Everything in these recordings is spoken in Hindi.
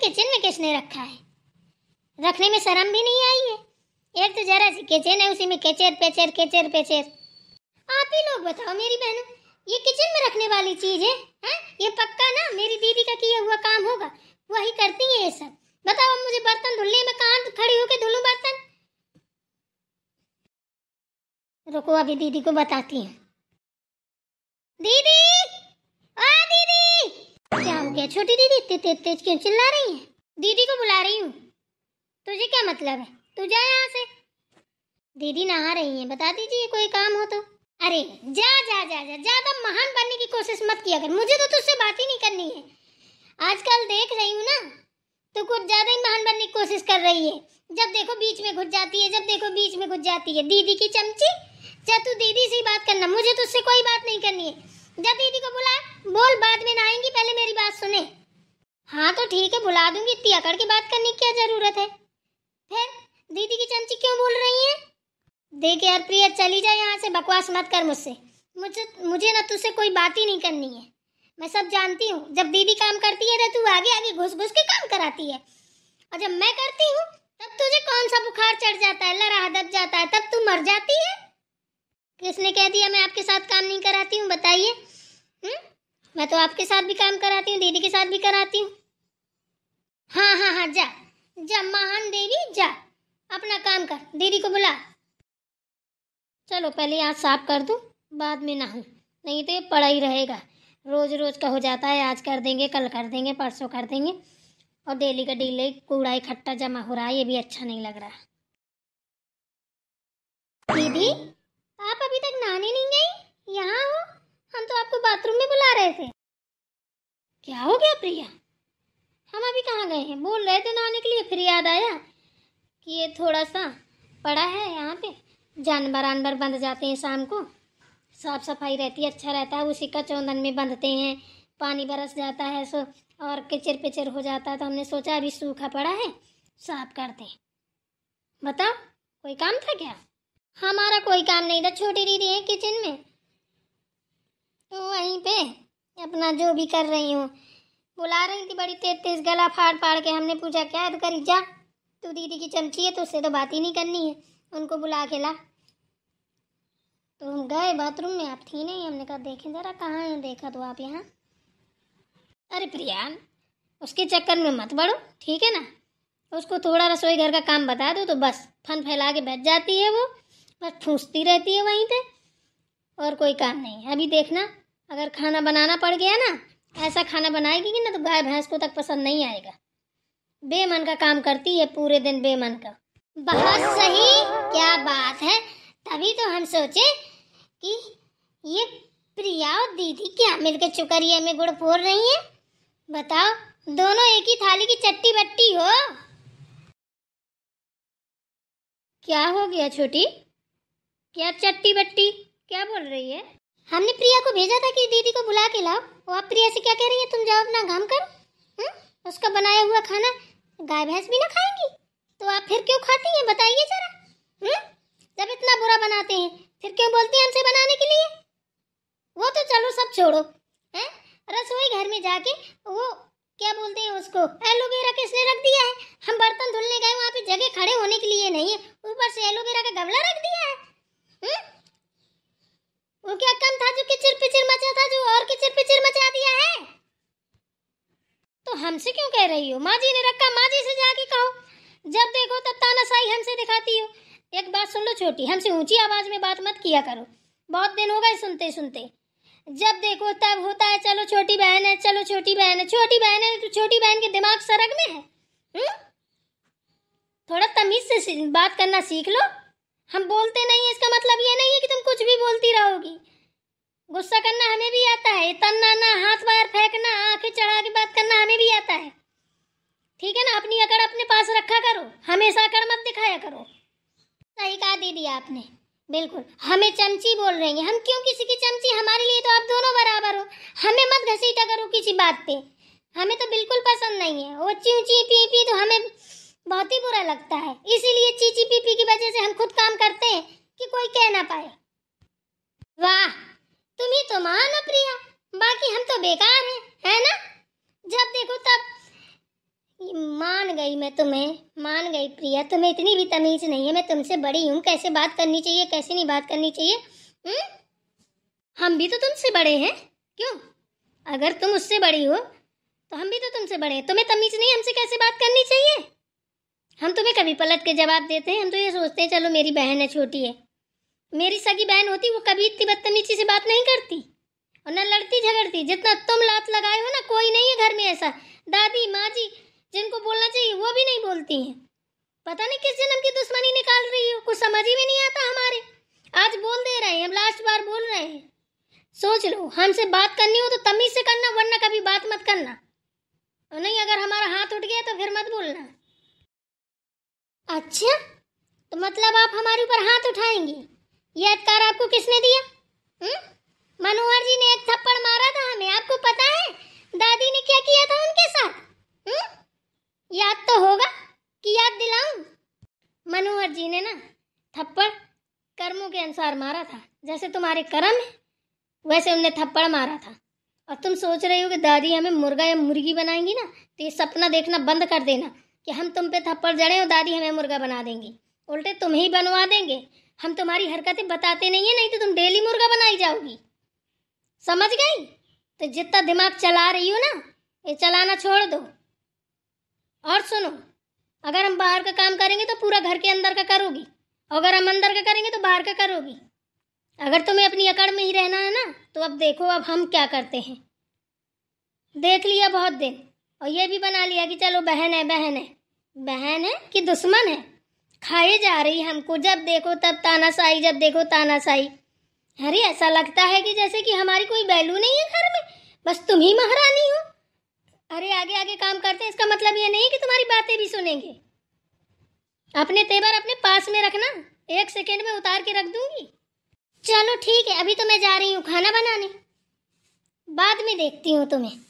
किचन में किसने रखा है? रखने में शर्म भी नहीं आई है? एक तो जरा सी किचन है, उसी में केचर, पेचर केचर, पेचर। आप ही लोग बताओ मेरी बहनों, ये किचन में रखने वाली चीज़ है, हैं? ये पक्का ना? मेरी दीदी का किया हुआ काम होगा। वही करती है ये सब। बताओ मुझे बर्तन धुलने में कहाँ खड़ी होके धुलूं बर्तन? रुको अभी दीदी को बताती हूँ। दीदी! क्या हो गया छोटी दीदी, इतनी तेज तेज क्यों चिल्ला रही है? दीदी को बुला रही हूँ। तुझे क्या मतलब है? तू जा यहाँ से। दीदी नहा रही है। बता दीजिए, कोई काम हो तो। अरे, जा जा जा जा। ज़्यादा महान बनने की कोशिश मत किया कर। मुझे तो तुझसे बात ही नहीं करनी है। आजकल देख रही हूँ ना तो कुछ ज़्यादा ही महान बनने की कोशिश कर रही है। जब देखो बीच में घुस जाती है, जब देखो बीच में घुस जाती है। दीदी की चमची? जा तू दीदी से ही बात करना। मुझे तुझसे कोई बात नहीं करनी है। जा दीदी को बुला बोल बाद में ना आएँगी, पहले मेरी बात सुने। हाँ तो ठीक है, बुला दूँगी, इतनी अकड़ के बात करने की क्या ज़रूरत है? फिर दीदी की चमची क्यों बोल रही है? देख यार प्रिया, चली जा यहाँ से, बकवास मत कर मुझसे। मुझे मुझे ना तुझसे कोई बात ही नहीं करनी है। मैं सब जानती हूँ, जब दीदी काम करती है तो तू आगे आगे घुस घुस के काम कराती है। और जब मैं करती हूँ, तब तुझे कौन सा बुखार चढ़ जाता है लड़ा दब जाता है, तब तू मर जाती है? किसने कह दिया मैं आपके साथ काम नहीं कराती हूँ, बताइए। तो आपके साथ भी काम कराती हूँ, दीदी के साथ भी कराती हूँ। हाँ हाँ हाँ जा जा, महान देवी, जा, अपना काम कर, दीदी को बुला। चलो, पहले यहाँ साफ़ कर दूँ, बाद में नहाऊँ, नहीं तो ये पड़ा ही रहेगा। रोज रोज का हो जाता है, आज कर देंगे, कल कर देंगे, परसों कर देंगे। और डेली का डेली कूड़ा इकट्ठा जमा हो रहा है, ये भी अच्छा नहीं लग रहा। दीदी, आप अभी तक नहाने नहीं गई? यहाँ हो? हम तो आपको बाथरूम में बुला रहे थे। क्या हो गया प्रिया? हम अभी कहाँ गए हैं? बोल रहे थे नहाने के लिए, फिर याद आया कि ये थोड़ा सा पड़ा है यहाँ पे। जानवर आनवर बंध जाते हैं शाम को। साफ़ सफ़ाई रहती है अच्छा रहता है। उसी का चौंदन में बंधते हैं। पानी बरस जाता है, सो और किचर पिचर हो जाता है। तो हमने सोचा अभी सूखा पड़ा है, साफ़ कर दें बताओ, कोई काम था क्या? हमारा कोई काम नहीं था। छोटी दीदी है किचन में। तो वहीं पे अपना जो भी कर रही हूँ। बुला रही थी बड़ी तेज तेज, गला फाड़ फाड़ के हमने पूछा, क्या है तो करी? जा। तू दीदी की चमची है तो उससे तो बात ही नहीं करनी है। उनको बुला के ला। तो हम गए बाथरूम में आप थी नहीं। हमने कहा, देखें ज़रा, कहाँ हैं? देखा तो आप यहाँ। अरे प्रिया, उसके चक्कर में मत बढ़ो ठीक है ना? उसको थोड़ा रसोई घर का काम बता दो तो बस, फन फैला के बैठ जाती है वो। बस, फूसती रहती है वहीं पे, और कोई काम नहीं। अभी देखना अगर खाना बनाना पड़ गया ना, ऐसा खाना बनाएगी कि ना तो गाय भैंस को तक पसंद नहीं आएगा। बेमन का काम करती है पूरे दिन बेमन का। बहुत सही, क्या बात है। तभी तो हम सोचे कि ये प्रिया और दीदी क्या मिलकर चुकरिया में गुड़ फोड़ रही हैं? बताओ, दोनों एक ही थाली की चट्टी बट्टी हो? क्या हो गया छोटी? क्या चट्टी बट्टी? क्या बोल रही है? हमने प्रिया को भेजा था कि दीदी को बुला के लाओ। वो आप प्रिया से क्या कह रही है? तुम जाओ अपना काम करो? उसका बनाया हुआ खाना, गाय भैंस भी ना खाएँगी? तो आप फिर क्यों खाती हैं? बताइए जरा हम्म? जब इतना बुरा बनाते हैं, फिर क्यों बोलती हैं हमसे बनाने के लिए? वो तो चलो सब छोड़ो, हैं? रसोई घर में जाके वो, क्या बोलते हैं उसको, एलोवेरा किसने रख दिया है। हम बर्तन धुलने गए, वहाँ पे जगह खड़े होने के लिए नहीं है। ऊपर से एलोवेरा का गमला रख दिया है, हुँ? वो क्या कम था जो किचिर पिचिर मचा था, जो और किचिर पिचिर मचा दिया है? तो हमसे क्यों कह रही हो? माँ जी ने रखा, माँ जी से जाके कहो। जब देखो तब तानाशाही हमसे दिखाती हो। एक बात सुन लो छोटी, हमसे ऊँची आवाज़ में बात मत किया करो। बहुत दिन हो गए सुनते सुनते। जब देखो तब होता है, चलो छोटी बहन है, चलो छोटी बहन है। छोटी बहन है तो छोटी बहन के दिमाग सरग में है हुँ? थोड़ा तमीज से, बात करना सीख लो। हम बोलते नहीं है, इसका मतलब ये नहीं है कि तुम कुछ भी बोलती रहोगी। गुस्सा करना हमें भी आता है, तन्ना ना, हाथ बाहर फेंकना, आँखें चढ़ा के बात करना हमें भी आता है। ठीक है ना? अपनी अकड़ अपने पास रखा करो, हमेशा अकड़ मत दिखाया करो। सही कहा दीदी आपने, बिल्कुल। हमें चमची बोल रही हैं, हम क्यों किसी की चमची? हमारे लिए तो आप दोनों बराबर हो। हमें मत घसीटा करो किसी बात पे। हमें तो बिल्कुल पसंद नहीं है। वो ची ची पी पी तो हमें बहुत ही बुरा लगता है। इसीलिए चीची पीपी की वजह से हम खुद काम करते हैं कि कोई कह ना पाए। वाह, तुम ही तो महान हो प्रिया। बाकी हम तो बेकार हैं, है ना? जब देखो तब। मान गई मैं तुम्हें, मान गई प्रिया। तुम्हें इतनी भी तमीज नहीं है, मैं तुमसे बड़ी हूँ। कैसे बात करनी चाहिए, कैसे नहीं बात करनी चाहिए? हुँ? हम भी तो तुमसे बड़े हैं। क्यों? अगर तुम उससे बड़ी हो तो हम भी तो तुमसे बड़े हैं। तुम्हें तमीज नहीं हमसे कैसे बात करनी चाहिए? हम तुम्हें कभी पलट के जवाब देते हैं? हम तो ये सोचते हैं, चलो, मेरी बहन है, छोटी है। मेरी सगी बहन होती, वो कभी इतनी बदतमीजी से बात नहीं करती और न लड़ती, झगड़ती। जितना तुम लात लगाए हो ना, कोई नहीं है घर में ऐसा। दादी माँ जी जिनको बोलना चाहिए, वो भी नहीं बोलती हैं। पता नहीं किस जन्म की दुश्मनी निकाल रही हो? कुछ समझ ही में नहीं आता हमारे। आज बोल दे रहे हैं हम लास्ट बार बोल रहे हैं। सोच लो, हमसे बात करनी हो तो तमीज से करना, वरना कभी बात मत करना। और नहीं, अगर हमारा हाथ उठ गया तो फिर मत बोलना। अच्छा तो मतलब आप हमारे ऊपर हाथ उठाएँगे? ये अधिकार आपको किसने दिया? हुँ? मनोहर जी ने एक थप्पड़ मारा था हमें, आपको पता है? दादी ने क्या किया था उनके साथ? हुँ? याद तो होगा कि याद दिलाऊं। मनोहर जी ने ना थप्पड़ कर्मों के अनुसार मारा था। जैसे तुम्हारे कर्म है, वैसे उनने थप्पड़ मारा था। और तुम सोच रही हो कि दादी हमें मुर्गा या मुर्गी बनाएँगी ना तो ये सपना देखना बंद कर देना। कि हम तुम पे थप्पड़ जड़े और दादी हमें मुर्गा बना देंगी। उल्टे तुम ही बनवा देंगे। हम तुम्हारी हरकतें बताते नहीं है, नहीं तो तुम डेली मुर्गा बनाई जाओगी। समझ गई? तो जितना दिमाग चला रही हो ना, ये चलाना छोड़ दो। और सुनो, अगर हम बाहर का काम करेंगे तो पूरा घर के अंदर का करोगी। अगर हम अंदर का करेंगे तो बाहर का करोगी। अगर तुम्हें अपनी अकड़ में ही रहना है ना तो अब देखो अब हम क्या करते हैं। देख लिया बहुत दिन। और ये भी बना लिया कि चलो बहन है बहन है। बहन है कि दुश्मन है? खाए जा रही हमको। जब देखो तब तानाशाही, जब देखो तानाशाही। अरे ऐसा लगता है कि जैसे कि हमारी कोई वैल्यू नहीं है घर में। बस तुम ही महारानी हो। अरे आगे आगे काम करते हैं। इसका मतलब ये नहीं कि तुम्हारी बातें भी सुनेंगे। अपने तेवर अपने पास में रखना। एक सेकेंड में उतार के रख दूँगी। चलो ठीक है, अभी तो मैं जा रही हूँ खाना बनाने। बाद में देखती हूँ तुम्हें।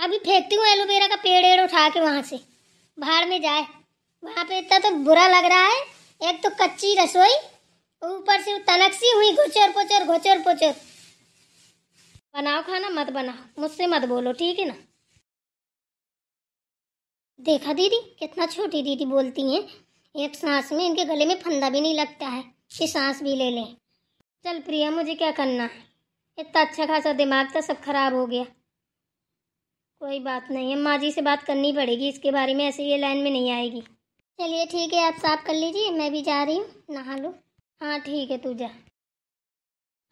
अभी फेंकती हूँ एलोवेरा का पेड़ एड़ उठा के वहाँ से। बाहर में जाए। वहाँ पे इतना तो बुरा लग रहा है। एक तो कच्ची रसोई, ऊपर से तनकसी हुई, घुचर पुचर घुचर पुचर। बनाओ खाना, मत बनाओ। मुझसे मत बोलो, ठीक है ना? देखा दीदी, कितना छोटी दीदी बोलती हैं। एक सांस में इनके गले में फंदा भी नहीं लगता है। कि सांस भी ले लें। चल प्रिया, मुझे क्या करना है? इतना अच्छा खासा दिमाग था सब खराब हो गया। कोई बात नहीं है माँ जी से बात करनी पड़ेगी, इसके बारे में ऐसे ये लाइन में नहीं आएगी। चलिए ठीक है, आप साफ़ कर लीजिए, मैं भी जा रही हूँ, नहा लो। हाँ ठीक है, तू जा।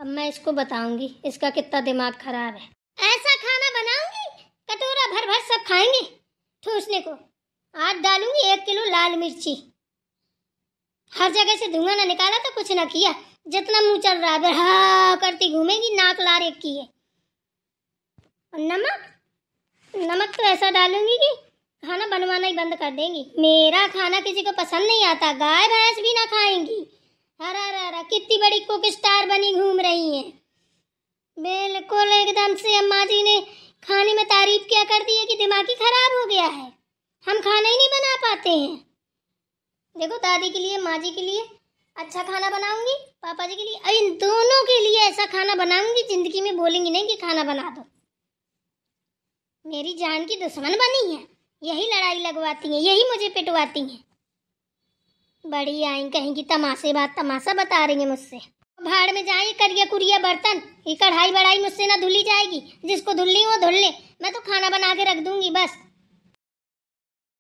अब मैं इसको बताऊँगी, इसका कितना दिमाग खराब है। ऐसा खाना बनाऊँगी, कटोरा भर भर सब खाएँगे, ठूसने को। आज डालूँगी, एक किलो लाल मिर्ची। हर जगह से धुआँ ना निकाला तो कुछ ना किया, जितना मुँह चल रहा है, हा, करती घूमेगी, नाक लार एक की है नमक? नमक तो ऐसा डालूँगी कि खाना बनवाना ही बंद कर देंगी। मेरा खाना किसी को पसंद नहीं आता। गाय, भैंस भी ना खाएँगी। हरा हरा हरा कितनी बड़ी कुक स्टार बनी घूम रही हैं। बिल्कुल एकदम से अम्मा जी ने खाने में तारीफ़ क्या कर दी है कि दिमाग ही खराब हो गया है। हम खाना ही नहीं बना पाते हैं। देखो, दादी के लिए, माँ जी के लिए अच्छा खाना बनाऊँगी, पापा जी के लिए, इन दोनों के लिए ऐसा खाना बनाऊँगी, ज़िंदगी में बोलेंगी नहीं कि खाना बना दो। मेरी जान की दुश्मन बनी है। यही लड़ाई लगवाती हैं, यही मुझे पिटवाती हैं। बड़ी आई कहेंगी, तमाशे बात, तमाशा बता रही है मुझसे। भाड़ में जाए, करिया कुरिया बर्तन, ये कढ़ाई बढ़ाई मुझसे ना धुली जाएगी। जिसको धुल ली, वो धुल ले। मैं तो खाना बना के रख दूँगी, बस।